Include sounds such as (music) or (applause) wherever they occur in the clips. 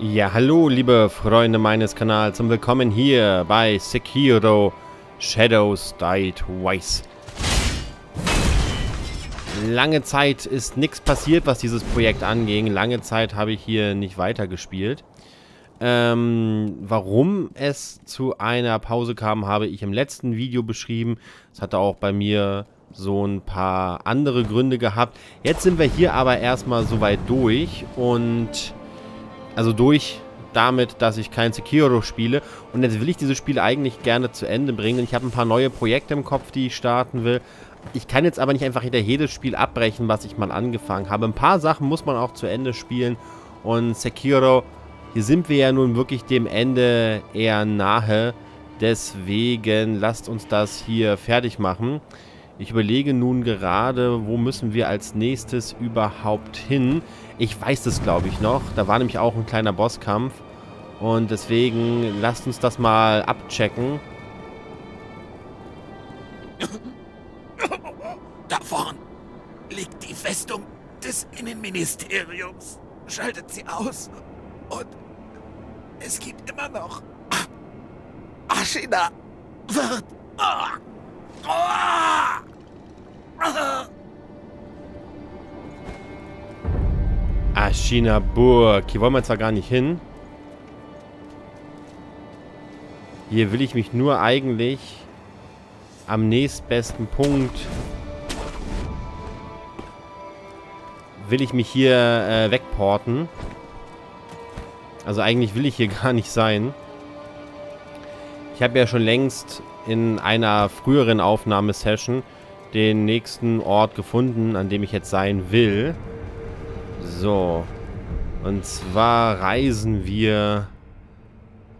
Ja, hallo liebe Freunde meines Kanals und willkommen hier bei Sekiro Shadows Die Twice. Lange Zeit ist nichts passiert, was dieses Projekt anging. Lange Zeit habe ich hier nicht weitergespielt. Ähm, warum es zu einer Pause kam, habe ich im letzten Video beschrieben. Es hatte auch bei mir so ein paar andere Gründe gehabt. Jetzt sind wir hier aber erstmal soweit durch und also durch damit, dass ich kein Sekiro spiele. Und jetzt will ich dieses Spiel eigentlich gerne zu Ende bringen. Ich habe ein paar neue Projekte im Kopf, die ich starten will. Ich kann jetzt aber nicht einfach hinter jedes Spiel abbrechen, was ich mal angefangen habe. Ein paar Sachen muss man auch zu Ende spielen. Und Sekiro, hier sind wir ja nun wirklich dem Ende eher nahe. Deswegen lasst uns das hier fertig machen. Ich überlege nun gerade, wo müssen wir als nächstes überhaupt hin. Ich weiß das, glaube ich, noch. Da war nämlich auch ein kleiner Bosskampf. Und deswegen lasst uns das mal abchecken. Da vorn liegt die Festung des Innenministeriums. Schaltet sie aus und es gibt immer noch Ashina wird... Oh, oh, Ashina Burg. Hier wollen wir zwar gar nicht hin. Hier will ich mich nur eigentlich am nächstbesten Punkt will ich mich hier äh, wegporten. Also eigentlich will ich hier (laughs) gar nicht sein. Ich habe ja schon längst in einer früheren Aufnahmesession den nächsten Ort gefunden, an dem ich jetzt sein will. So. Und zwar reisen wir...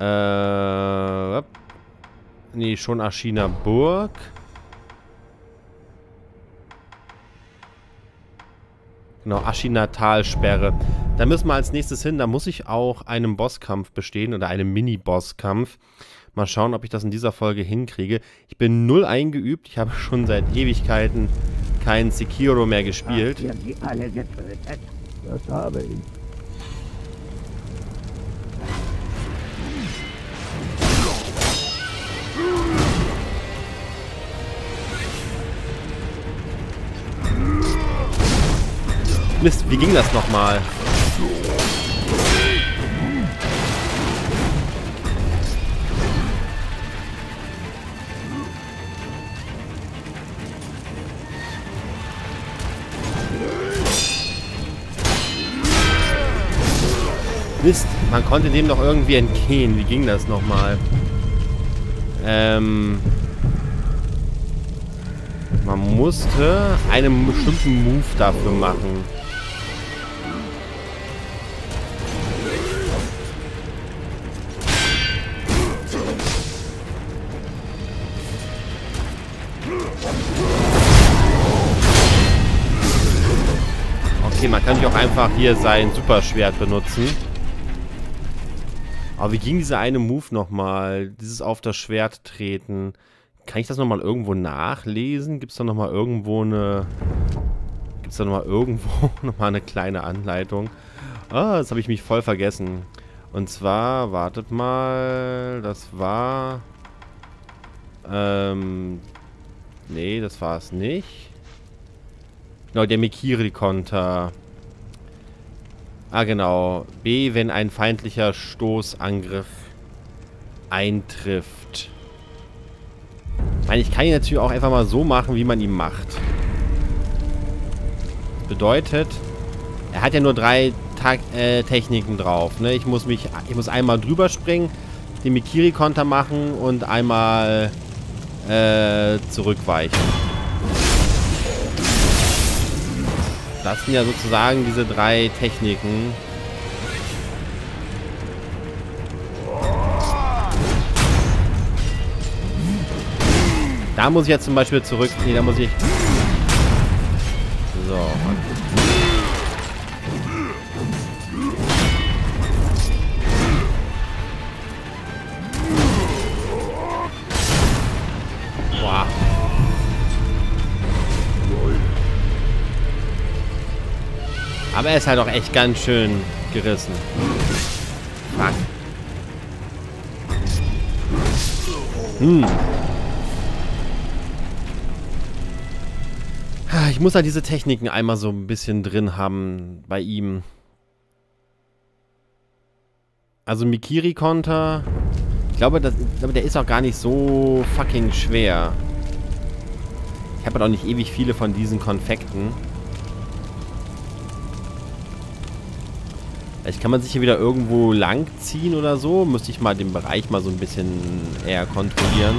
Äh... Nee, schon Aschina Burg. Genau, Aschina Talsperre. Da müssen wir als nächstes hin. Da muss ich auch einen Bosskampf bestehen oder einen Mini-Bosskampf. Mal schauen, ob ich das in dieser Folge hinkriege. Ich bin null eingeübt. Ich habe (laughs) schon seit Ewigkeiten keinen Sekiro mehr gespielt. Habt ihr sie alle getötet? Das habe ich. Mist, wie ging das nochmal? Mist, man konnte dem doch irgendwie entgehen. Wie ging das nochmal? Ähm... Man musste einen bestimmten Move dafür machen. Okay, man kann sich auch einfach hier sein Superschwert benutzen. Aber wie ging dieser eine Move nochmal? Dieses auf das Schwert treten. Kann ich das nochmal irgendwo nachlesen? Gibt es da nochmal irgendwo eine... Gibt es da nochmal irgendwo (laughs) nochmal eine kleine Anleitung? Ah, das habe ich mich voll vergessen. Und zwar, wartet mal, das war... Ähm... Nee, das war es nicht. Genau, der Mikiri-Konter. Ah, genau. B, wenn ein feindlicher Stoßangriff eintrifft. Ich meine, ich kann ihn natürlich auch einfach mal so machen, wie man ihn macht. Bedeutet, er hat ja nur drei Ta äh, Techniken drauf. Ne? Ich muss mich, ich muss einmal drüber springen, den Mikiri-Konter machen und einmal äh, zurückweichen. Das sind ja sozusagen diese drei Techniken. Da muss ich jetzt zum Beispiel zurück. Nee, da muss ich. So. Aber er ist halt auch echt ganz schön gerissen. Fuck. Hm. Ich muss halt diese Techniken einmal so ein bisschen drin haben bei ihm. Also Mikiri-Konter. Ich glaube, das, glaube, der ist auch gar nicht so fucking schwer. Ich habe halt auch nicht ewig viele von diesen Konfekten. Vielleicht kann man sich hier wieder irgendwo lang ziehen oder so. Müsste ich mal den Bereich mal so ein bisschen eher kontrollieren.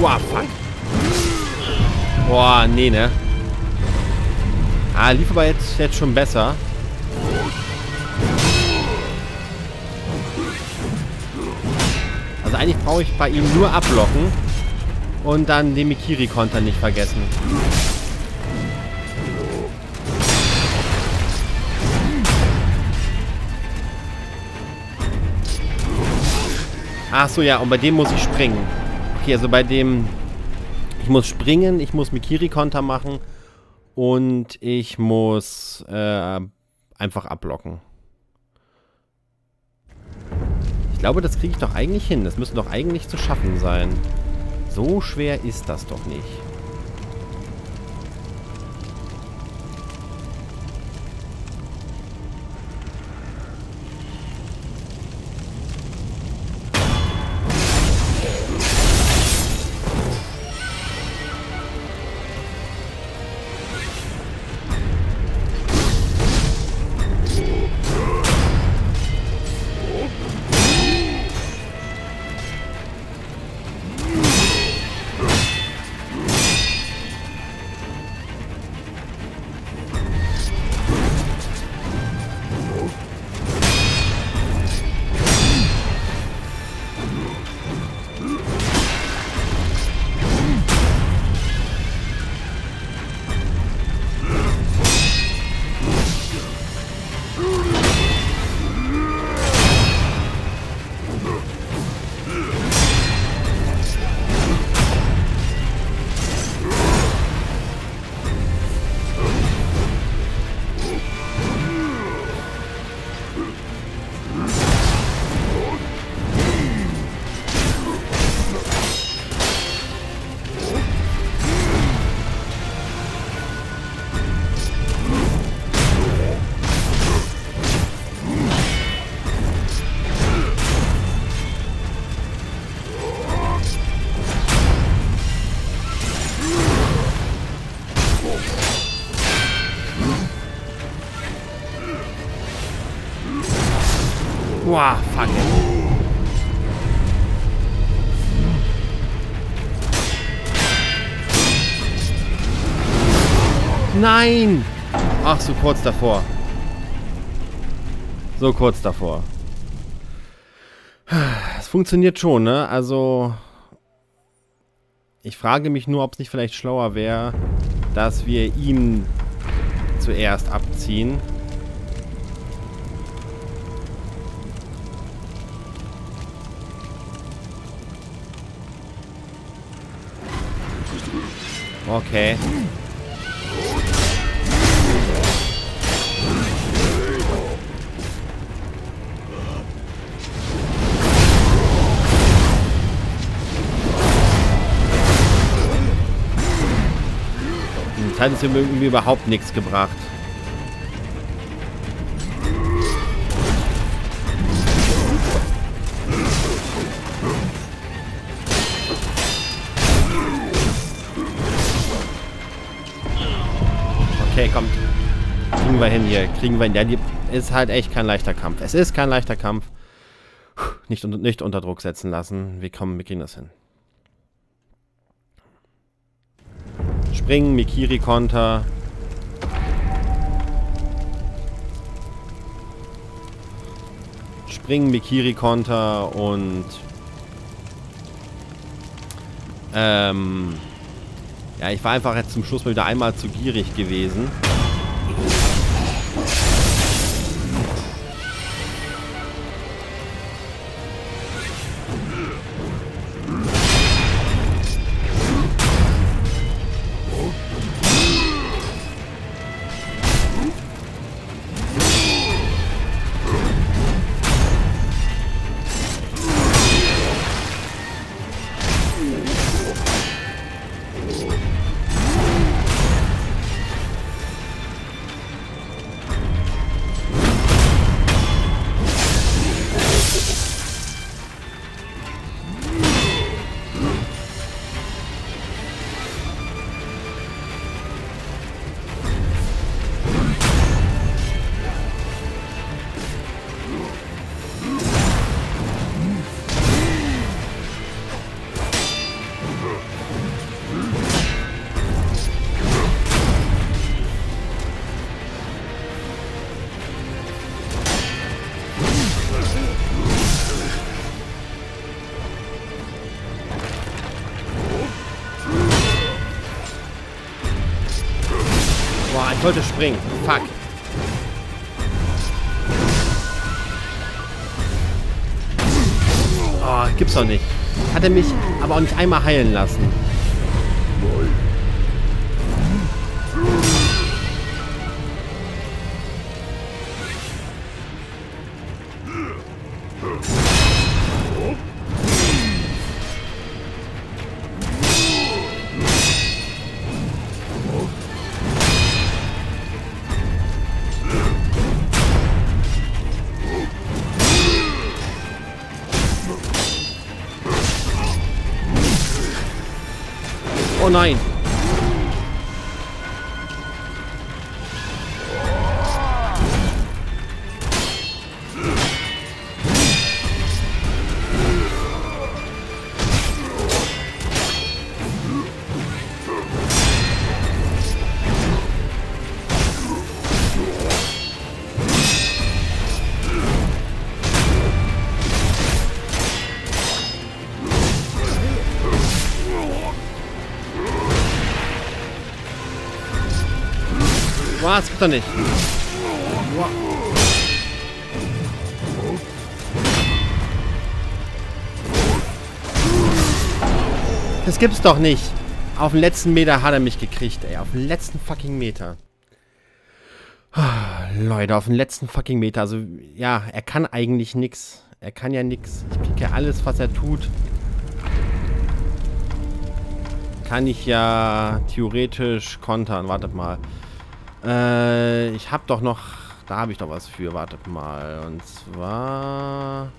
Wow, fuck. Boah, nee, ne? Ah, lief aber jetzt, jetzt schon besser. Also eigentlich brauche ich bei ihm nur ablocken und dann den Mikiri-Konter nicht vergessen. Ach so, ja, und bei dem muss ich springen. Okay, also bei dem... Ich muss springen, ich muss Mikiri-Konter machen und ich muss äh, einfach abblocken. Ich glaube, das kriege ich doch eigentlich hin. Das müsste doch eigentlich zu schaffen sein. So schwer ist das doch nicht. Boah, fuck it. Nein! Ach, so kurz davor. So kurz davor. Es funktioniert schon, ne? Also... Ich frage mich nur, ob es nicht vielleicht schlauer wäre, dass wir ihn zuerst abziehen. Okay. Das hat uns irgendwie überhaupt nichts gebracht. Okay, kommt. Kriegen wir hin hier. Kriegen wir hin. Die ist halt echt kein leichter Kampf. Es ist kein leichter Kampf. Nicht, nicht unter Druck setzen lassen. Wir kommen, wir kriegen das hin. Springen, Mikiri-Konter. springen, Mikiri-Konter und ähm, ja, ich war einfach jetzt zum Schluss mal wieder einmal zu gierig gewesen. Ich wollte springen. Fuck. Oh, gibt's doch nicht. Hat er mich aber auch nicht einmal heilen lassen. Oh nein. Gibt doch nicht. Das gibt's doch nicht. Auf den letzten Meter hat er mich gekriegt, ey. Auf den letzten fucking Meter. Leute, auf den letzten fucking Meter. Also, ja, er kann eigentlich nichts. Er kann ja nichts. Ich kriege ja alles, was er tut. Kann ich ja theoretisch kontern. Wartet mal. Äh, ich habe doch noch... Da habe ich doch was für. Wartet mal. Und zwar...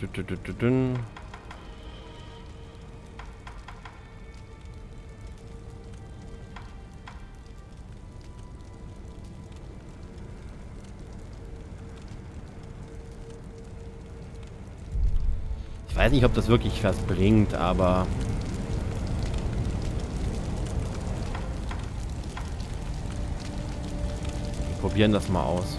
Dün, dün, dün, weiß nicht, ob das wirklich was bringt, aber... Wir probieren das mal aus.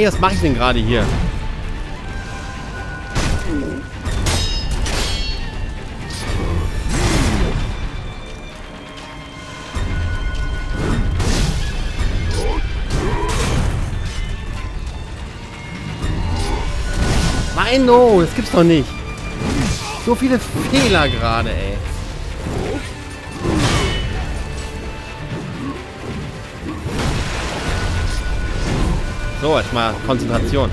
Ey, was mache ich denn gerade hier? Nein, no, das gibt's doch nicht. So viele Fehler gerade, ey. So, jetzt mal Konzentration.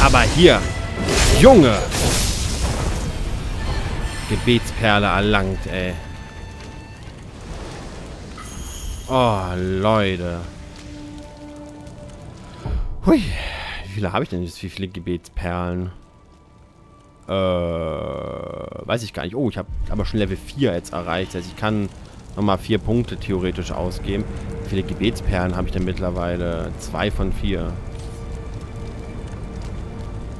Aber hier. Junge. Gebetsperle erlangt, ey. Oh, Leute. Hui. Wie viele habe ich denn jetzt? Wie viele Gebetsperlen? Äh, weiß ich gar nicht. Oh, ich habe aber schon Level 4 jetzt erreicht. Heißt, ich kann nochmal vier Punkte theoretisch ausgeben. Wie viele Gebetsperlen habe ich denn mittlerweile? Zwei von vier.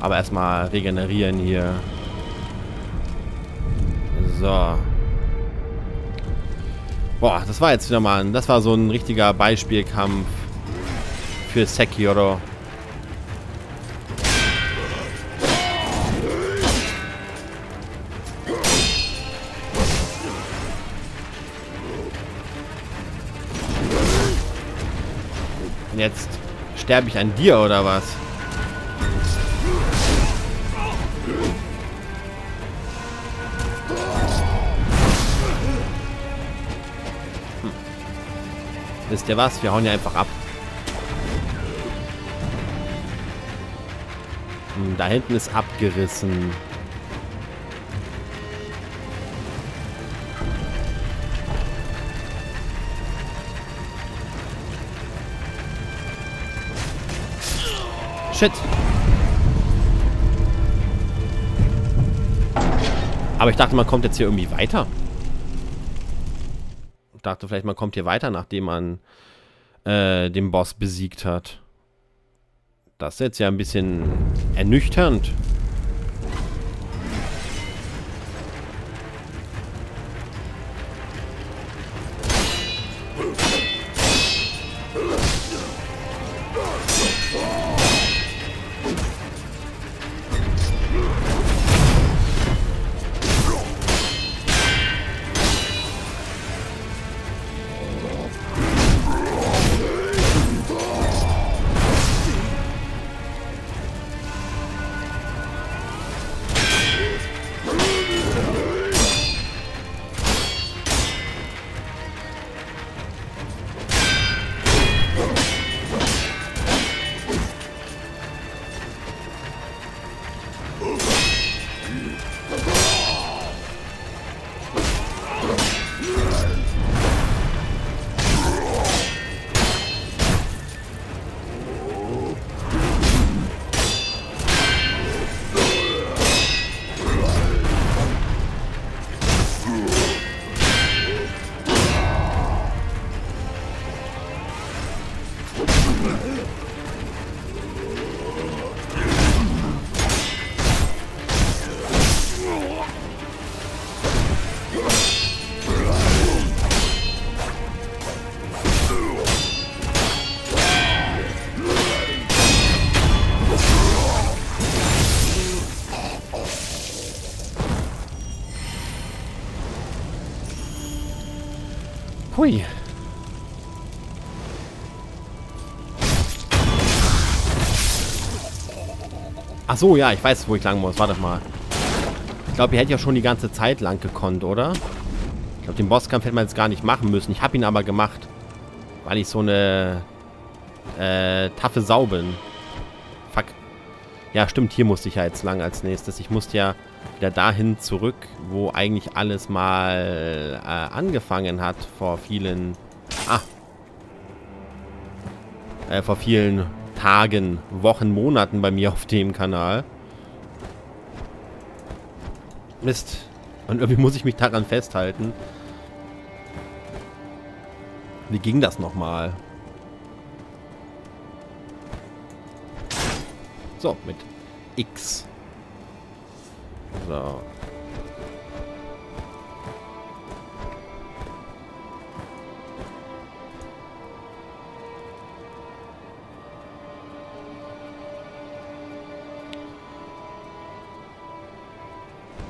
Aber erstmal regenerieren hier. So. Boah, das war jetzt wieder mal ein, das war so ein richtiger Beispielkampf für Sekiro. Und jetzt sterbe ich an dir oder was? Wisst ihr was? Wir hauen ja einfach ab. Hm, da hinten ist abgerissen. Shit. Aber ich dachte, man kommt jetzt hier irgendwie weiter dachte vielleicht, man kommt hier weiter, nachdem man äh, den Boss besiegt hat. Das ist jetzt ja ein bisschen ernüchternd. Hui. Ach so, ja, ich weiß, wo ich lang muss. Warte mal. Ich glaube, ihr hättet ja schon die ganze Zeit lang gekonnt, oder? Ich glaube, den Bosskampf hätte man jetzt gar nicht machen müssen. Ich habe ihn aber gemacht. Weil ich so eine äh, taffe Sau bin. Ja, stimmt, hier musste ich ja jetzt lang als nächstes. Ich musste ja wieder dahin zurück, wo eigentlich alles mal äh, angefangen hat vor vielen... Ah. Äh, vor vielen Tagen, Wochen, Monaten bei mir auf dem Kanal. Mist. Und irgendwie muss ich mich daran festhalten. Wie ging das nochmal? So, mit X. So.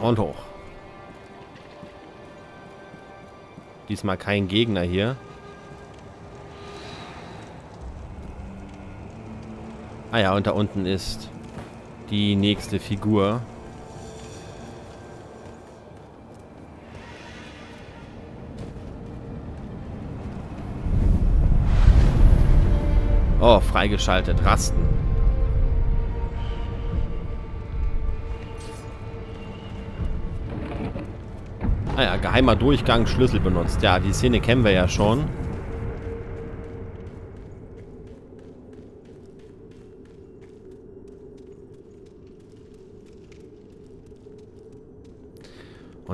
Und hoch. Diesmal kein Gegner hier. Ah ja, und da unten ist die nächste Figur. Oh, freigeschaltet. Rasten. Ah ja, geheimer Durchgang, Schlüssel benutzt. Ja, die Szene kennen wir ja schon.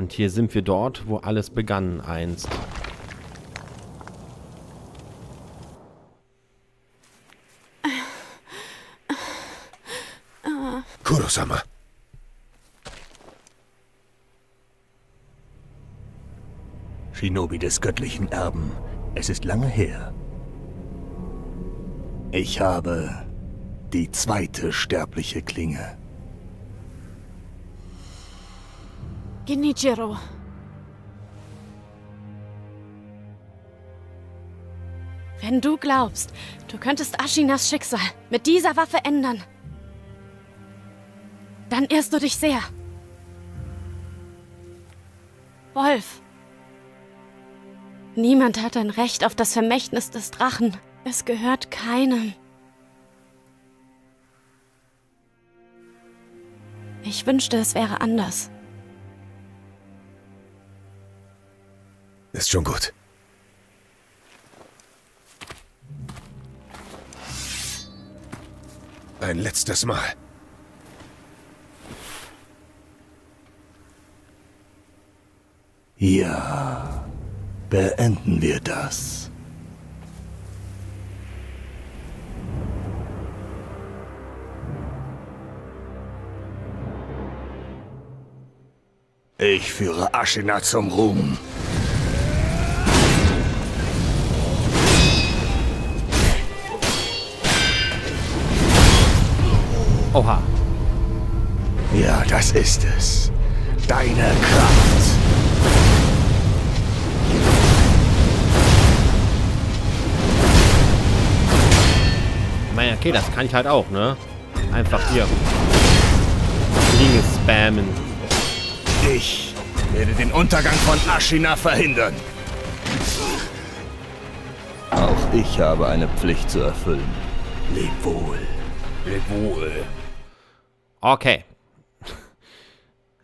Und hier sind wir dort, wo alles begann einst. Kurosama. Shinobi des göttlichen Erben, es ist lange her. Ich habe die zweite sterbliche Klinge. Genichiro. Wenn du glaubst, du könntest Ashinas Schicksal mit dieser Waffe ändern, dann irrst du dich sehr. Wolf. Niemand hat ein Recht auf das Vermächtnis des Drachen. Es gehört keinem. Ich wünschte, es wäre anders. Ist schon gut. Ein letztes Mal. Ja, beenden wir das. Ich führe Ashina zum Ruhm. Oha. Ja, das ist es. Deine Kraft. Ich meine, okay, das kann ich halt auch, ne? Einfach hier. Dinge spammen. Ich werde den Untergang von Ashina verhindern. Auch ich habe eine Pflicht zu erfüllen. Leb wohl. Leb wohl. Okay.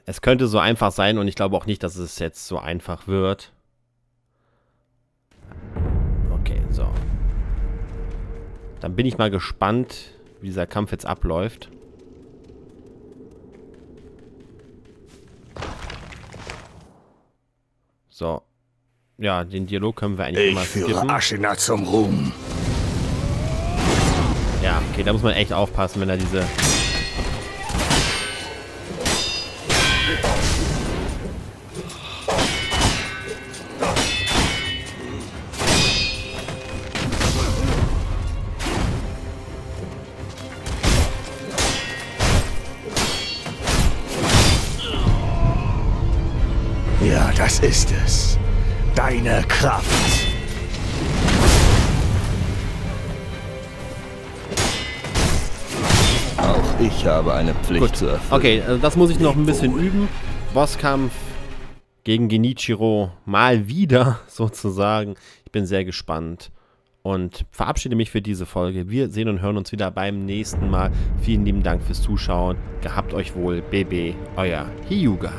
Es könnte so einfach sein und ich glaube auch nicht, dass es jetzt so einfach wird. Okay, so. Dann bin ich mal gespannt, wie dieser Kampf jetzt abläuft. So. Ja, den Dialog können wir eigentlich Ich immer führe skippen. Ashina zum Ruhm. Ja, okay, da muss man echt aufpassen, wenn er diese... Ja, das ist es. Deine Kraft. Ich habe eine Pflicht Gut. zu erfüllen. Okay, also das muss ich noch ein bisschen üben. Bosskampf gegen Genichiro mal wieder, (laughs) sozusagen. Ich bin sehr gespannt, und verabschiede mich für diese Folge. Wir sehen und hören uns wieder beim nächsten Mal. Vielen lieben Dank fürs Zuschauen. Gehabt euch wohl. BB, euer Hyuga.